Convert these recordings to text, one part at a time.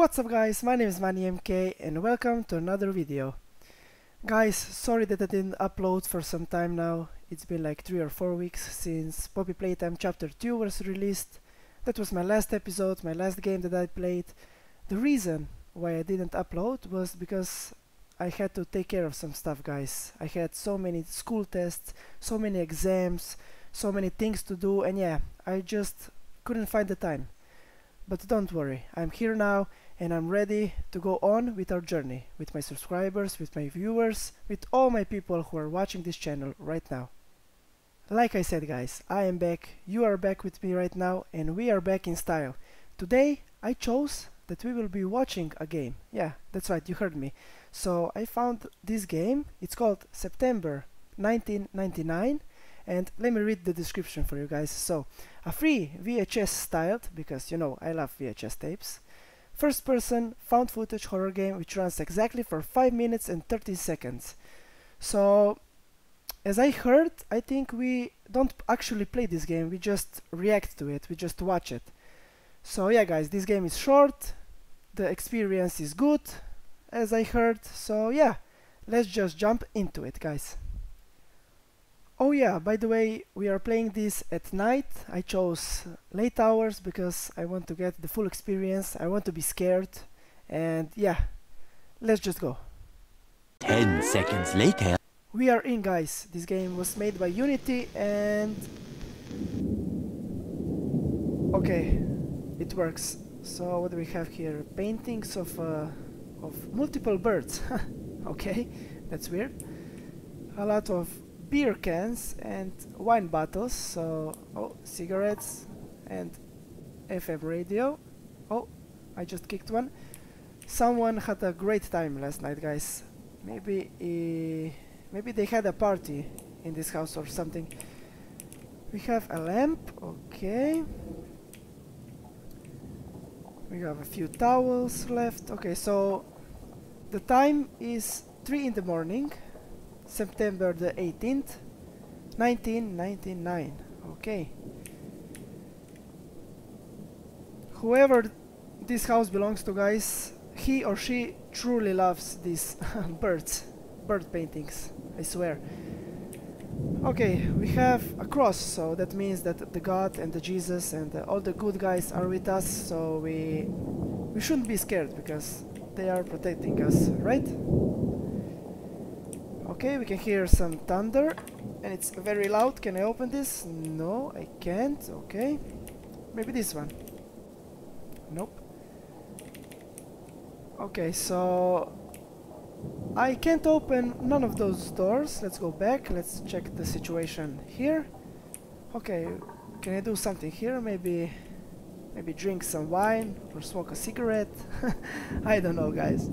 What's up guys, my name is MannyMK and welcome to another video. Guys, sorry that I didn't upload for some time now. It's been like 3 or 4 weeks since Poppy Playtime Chapter 2 was released. That was my last episode, my last game that I played. The reason why I didn't upload was because I had to take care of some stuff guys. I had so many school tests, so many exams, so many things to do and yeah, I just couldn't find the time. But don't worry, I'm here now and I'm ready to go on with our journey, with my subscribers, with my viewers, with all my people who are watching this channel right now. Like I said guys, I am back, you are back with me right now, and we are back in style. Today I chose that we will be watching a game. Yeah, that's right, you heard me. So I found this game, it's called September 1999, and let me read the description for you guys. So, a free VHS styled, because you know I love VHS tapes, first person found footage horror game which runs exactly for 5 minutes and 30 seconds. So, as I heard, I think we don't actually play this game, we just react to it, we just watch it. So yeah guys, this game is short, the experience is good, as I heard, so yeah, let's just jump into it guys. Oh yeah, by the way, we are playing this at night. I chose late hours because I want to get the full experience. I want to be scared. And yeah, let's just go. 10 seconds later. We are in guys. This game was made by Unity and... Okay, it works. So what do we have here? Paintings of, uh, of multiple birds. okay, that's weird. A lot of beer cans and wine bottles so oh cigarettes and FM radio. Oh I just kicked one. Someone had a great time last night guys. Maybe uh, maybe they had a party in this house or something. We have a lamp okay. We have a few towels left. Okay so the time is 3 in the morning September the 18th 1999 okay. Whoever this house belongs to guys he or she truly loves these birds bird paintings I swear. Okay we have a cross so that means that the God and the Jesus and all the good guys are with us so we we shouldn't be scared because they are protecting us right Okay, we can hear some thunder and it's very loud. Can I open this? No, I can't. Okay. Maybe this one. Nope. Okay, so I can't open none of those doors. Let's go back. Let's check the situation here. Okay, can I do something here? Maybe maybe drink some wine or smoke a cigarette. I don't know, guys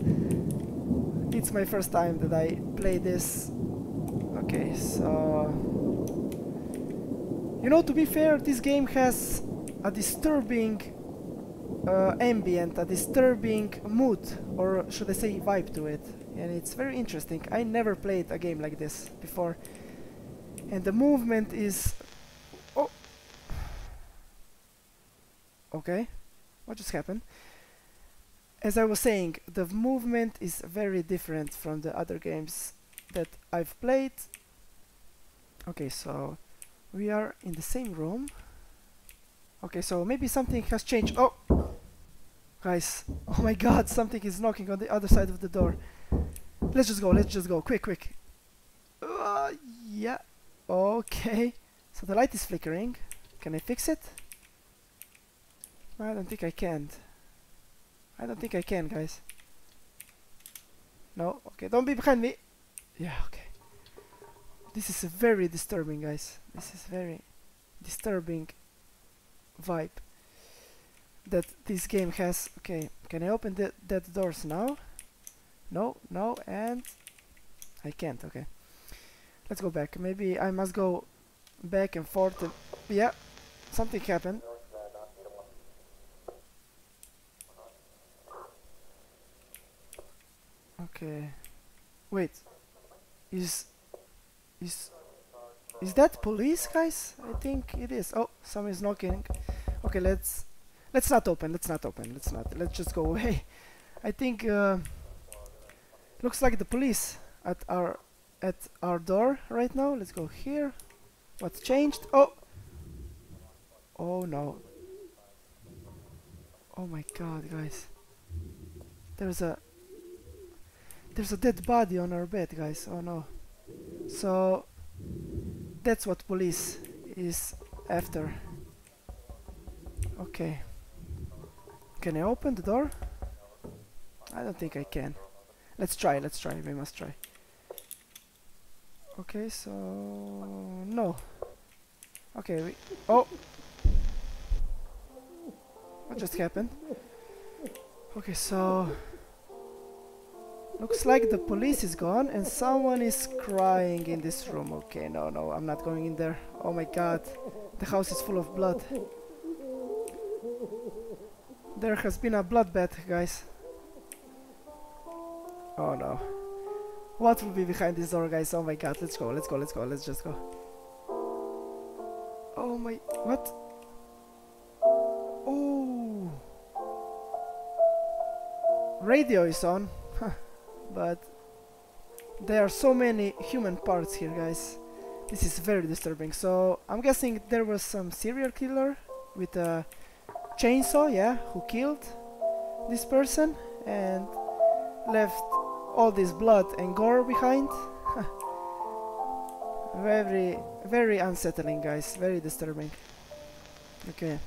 it's my first time that I play this. Okay, so... You know, to be fair, this game has a disturbing uh, ambient, a disturbing mood, or should I say vibe to it. And it's very interesting. I never played a game like this before. And the movement is... Oh! Okay, what just happened? As I was saying, the movement is very different from the other games that I've played. Okay, so we are in the same room. Okay, so maybe something has changed. Oh! Guys, oh my god, something is knocking on the other side of the door. Let's just go, let's just go, quick, quick. Uh, yeah, okay. So the light is flickering. Can I fix it? I don't think I can. I don't think I can, guys. No, okay, don't be behind me. Yeah, okay. This is very disturbing, guys. This is very disturbing vibe that this game has. Okay, can I open the, that doors now? No, no, and I can't, okay. Let's go back. Maybe I must go back and forth. And yeah, something happened. Okay. Wait. Is is is that police, guys? I think it is. Oh, someone is knocking. Okay, let's let's not open let's not open let's not let's just go away I think uh, looks like the police at our at our door right now let's go here what's changed oh oh no oh my god guys there's a there's a dead body on our bed guys. Oh no. So that's what police is after. Okay. Can I open the door? I don't think I can. Let's try let's try. We must try. Okay so no. Okay we oh. What just happened? Okay so looks like the police is gone and someone is crying in this room. Okay no no I'm not going in there. Oh my god the house is full of blood. There has been a bloodbath guys. Oh no. What will be behind this door guys? Oh my god let's go let's go let's go let's just go. Oh my what? Oh. Radio is on but there are so many human parts here guys. This is very disturbing. So I'm guessing there was some serial killer with a chainsaw yeah who killed this person and left all this blood and gore behind. Very very unsettling guys. Very disturbing. Okay.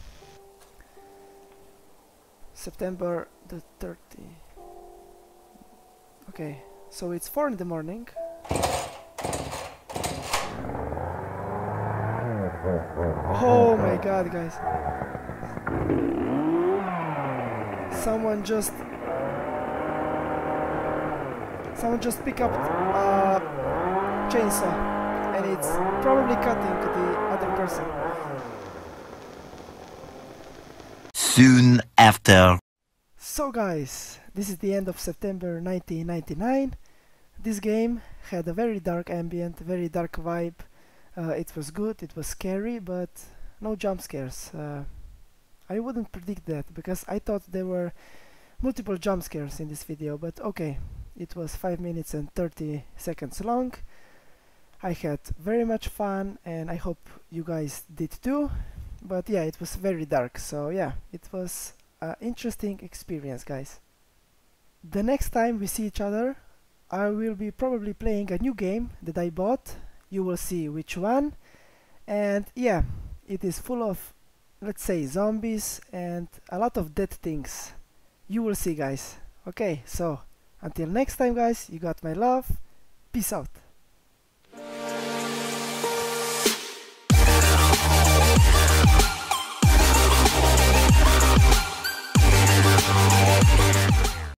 September the 30 okay so it's 4 in the morning. Oh my god guys. Someone just someone just pick up a chainsaw and it's probably cutting the other person. Soon after. So guys, this is the end of September 1999. This game had a very dark ambient, very dark vibe. Uh, it was good, it was scary, but no jump scares. Uh, I wouldn't predict that because I thought there were multiple jump scares in this video, but okay, it was 5 minutes and 30 seconds long. I had very much fun and I hope you guys did too. But yeah, it was very dark, so yeah, it was an interesting experience, guys. The next time we see each other, I will be probably playing a new game that I bought. You will see which one. And yeah, it is full of, let's say, zombies and a lot of dead things. You will see, guys. Okay, so until next time, guys, you got my love. Peace out.